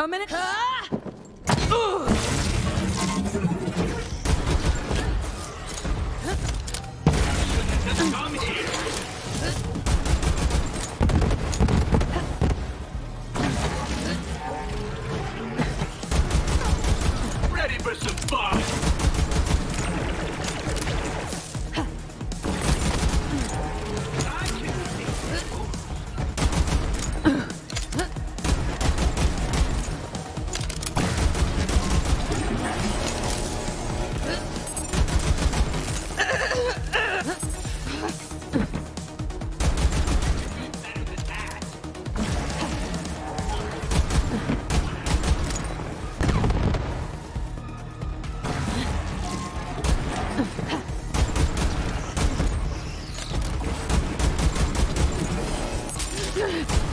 coming. Ah! Come here. ready for some fun! Ugh!